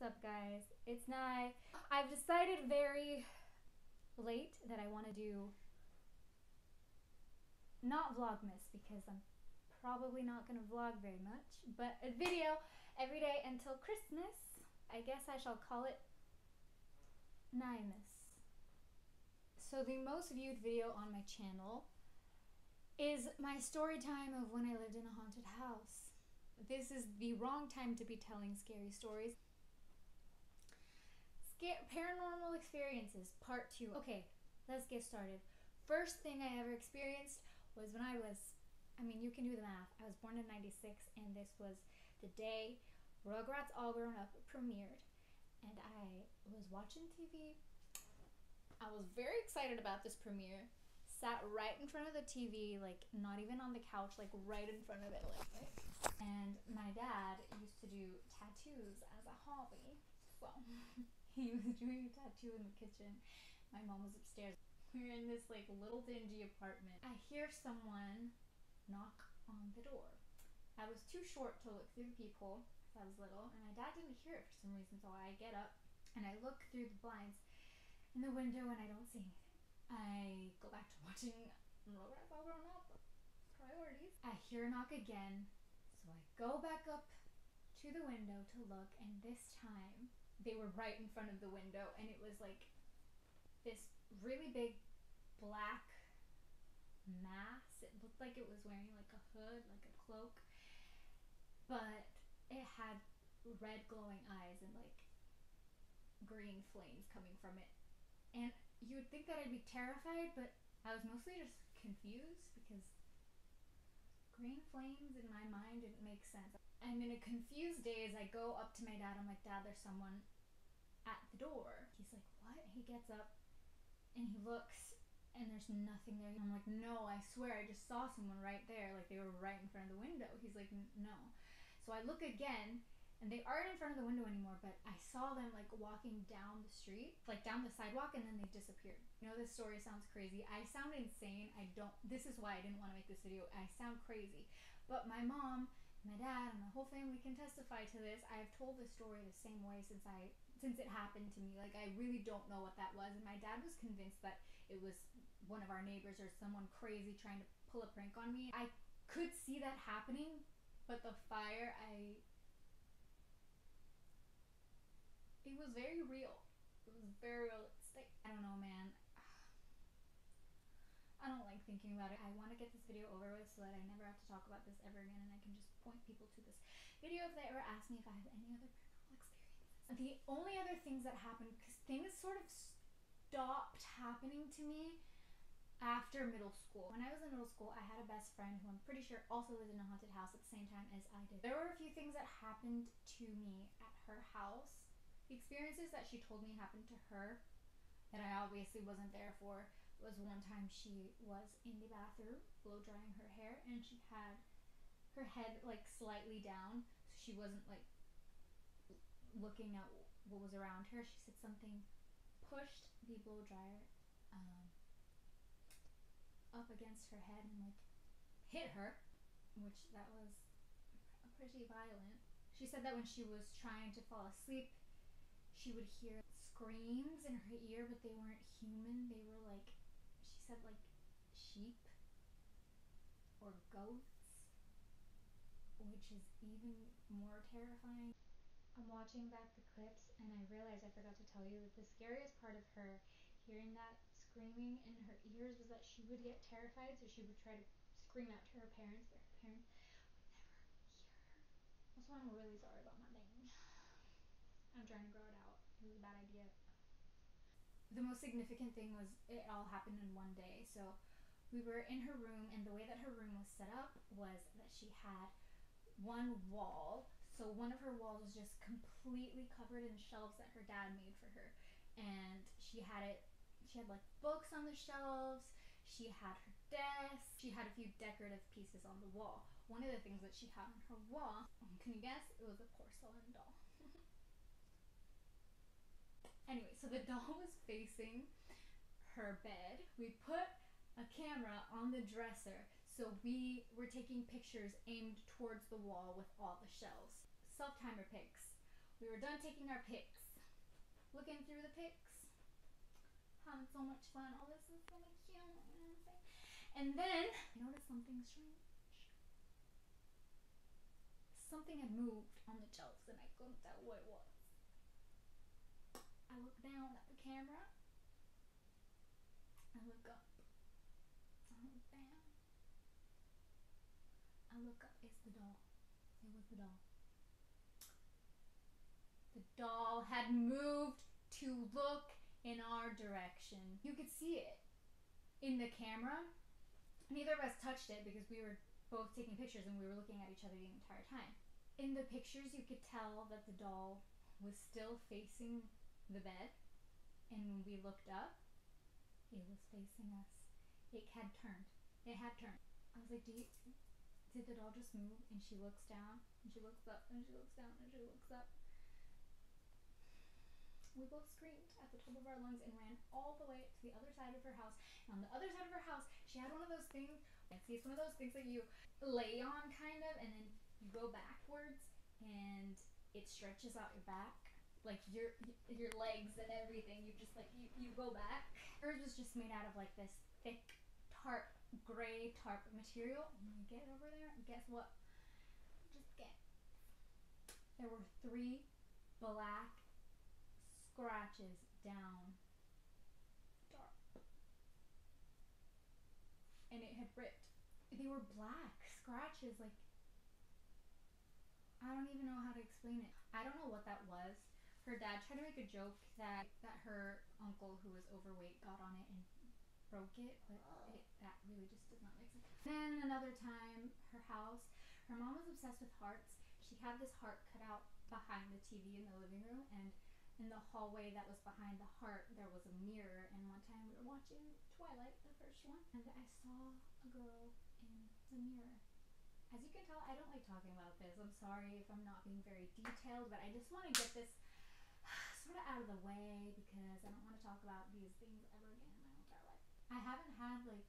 What's up, guys? It's Nai. I've decided very late that I want to do not Vlogmas because I'm probably not going to vlog very much, but a video every day until Christmas. I guess I shall call it Naimas. So the most viewed video on my channel is my story time of when I lived in a haunted house. This is the wrong time to be telling scary stories. Paranormal experiences, part two. Okay, let's get started. First thing I ever experienced was when I was, I mean, you can do the math. I was born in 96, and this was the day Rugrats All Grown Up premiered. And I was watching TV. I was very excited about this premiere. Sat right in front of the TV, like not even on the couch, like right in front of it, like. And my dad used to do tattoos as a hobby. So he was doing a tattoo in the kitchen. My mom was upstairs. We are in this like little dingy apartment. I hear someone knock on the door. I was too short to look through the peephole I was little, and my dad didn't hear it for some reason. So I get up and I look through the blinds in the window, and I don't see anything. I go back to watching Rugrats All Grown Up. Priorities. I hear a knock again, so I go back up to the window to look, and this time they were right in front of the window, and it was like this really big black mass. It looked like it was wearing like a hood, like a cloak, but it had red glowing eyes and like green flames coming from it. And you would think that I'd be terrified, but I was mostly just confused because green flames in my mind didn't make sense. In a confused daze, I go up to my dad. I'm like, Dad, there's someone at the door. He's like, What? He gets up and he looks and there's nothing there. I'm like, No, I swear, I just saw someone right there. Like they were right in front of the window. He's like, No. So I look again and they aren't in front of the window anymore, but I saw them like walking down the street, like down the sidewalk, and then they disappeared. You know, this story sounds crazy. I sound insane. I don't, this is why I didn't want to make this video. I sound crazy. But my mom, my dad, and the whole family can testify to this. I've told this story the same way since I, since it happened to me. Like, I really don't know what that was. And my dad was convinced that it was one of our neighbors or someone crazy trying to pull a prank on me. I could see that happening, but the fire, I it was very real. It was very realistic. I don't know, man. I don't like thinking about it. I want to get this video over with so that I never have to talk about this ever again and I can just point people to this video if they ever ask me if I have any other paranormal experiences. The only other things that happened, because things sort of stopped happening to me after middle school. When I was in middle school, I had a best friend who I'm pretty sure also lived in a haunted house at the same time as I did. There were a few things that happened to me at her house the experiences that she told me happened to her that I obviously wasn't there for was one time she was in the bathroom blow drying her hair and she had her head like slightly down so she wasn't like looking at what was around her. She said something pushed the blow dryer um, up against her head and like hit her, which that was pretty violent. She said that when she was trying to fall asleep, she would hear screams in her ear, but they weren't human. They were like, like sheep or goats, which is even more terrifying. I'm watching back the clips and I realize I forgot to tell you that the scariest part of her hearing that screaming in her ears was that she would get terrified, so she would try to scream out to her parents, but her parents would never hear her. Why I'm really sorry about my name. I'm trying to grow it out. It was a bad idea. The most significant thing was it all happened in one day. So we were in her room, and the way that her room was set up was that she had one wall. So one of her walls was just completely covered in shelves that her dad made for her. And she had it, she had like books on the shelves, she had her desk, she had a few decorative pieces on the wall. One of the things that she had on her wall, can you guess? It was a porcelain doll. Anyway, so the doll was facing her bed. We put a camera on the dresser, so we were taking pictures aimed towards the wall with all the shelves. Self timer pics. we were done taking our pics. Looking through the pics. Having so much fun. Oh, this is so cute. And then I noticed something strange. Something had moved on the shelves and I couldn't tell what it was. I look down at the camera. I look up. I. I look up. It's the doll. It was the doll. The doll had moved to look in our direction. You could see it in the camera. Neither of us touched it because we were both taking pictures and we were looking at each other the entire time. In the pictures, you could tell that the doll was still facing the bed, and when we looked up, it was facing us. It had turned. It had turned. I was like, "Do you? Did the doll just move?" And she looks down, and she looks up, and she looks down, and she looks up. We both screamed at the top of our lungs and ran all the way to the other side of her house. And on the other side of her house, she had one of those things. It's one of those things that you lay on, kind of, and then you go backwards, and it stretches out your back like your your legs and everything. You just like you, you go back. Hers was just made out of like this thick tarp gray tarp material. And you get over there, and guess what? Just get. There were three black scratches down tarp, and it had ripped. They were black scratches, like I don't even know how to explain it. I don't know what that was her dad tried to make a joke that that her uncle who was overweight got on it and broke it, but it, that really just does not make sense. Then another time, her house, her mom was obsessed with hearts. She had this heart cut out behind the TV in the living room, and in the hallway that was behind the heart, there was a mirror. And one time we were watching Twilight, the first one, and I saw a girl in the mirror. As you can tell, I don't like talking about this. I'm sorry if I'm not being very detailed, but I just want to get this sort of out of the way because I don't want to talk about these things ever again in my entire life. I haven't had like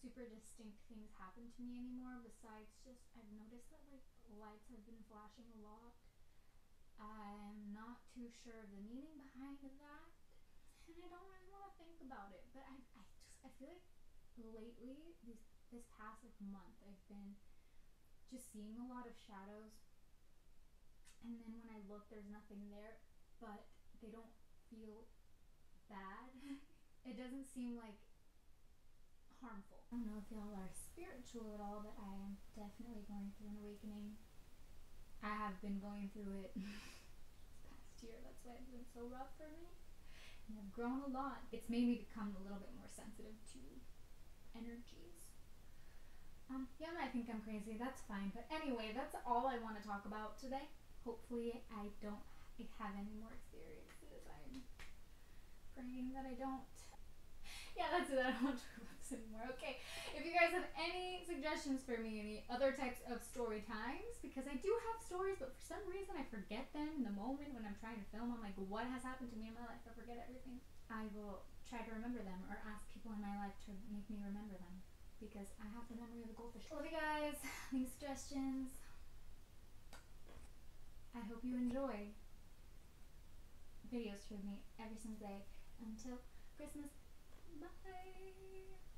super distinct things happen to me anymore besides just I've noticed that like lights have been flashing a lot. I'm not too sure of the meaning behind that and I don't really want to think about it, but I I just I feel like lately these this past like month I've been just seeing a lot of shadows and then when I look, there's nothing there, but they don't feel bad. it doesn't seem like harmful. I don't know if y'all are spiritual at all, but I am definitely going through an awakening. I have been going through it this past year. That's why it's been so rough for me. And I've grown a lot. It's made me become a little bit more sensitive to energies. Um, yeah, I think I'm crazy. That's fine. But anyway, that's all I want to talk about today hopefully I don't have any more experiences. I'm praying that I don't. Yeah, that's it. I don't want to about this anymore. Okay, if you guys have any suggestions for me, any other types of story times, because I do have stories, but for some reason I forget them in the moment when I'm trying to film. I'm like, what has happened to me in my life? I forget everything. I will try to remember them or ask people in my life to make me remember them because I have the memory of a goldfish. Love you guys. Any suggestions? I hope you enjoy videos from me every single day until Christmas. Bye!